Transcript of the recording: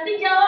Nothing else.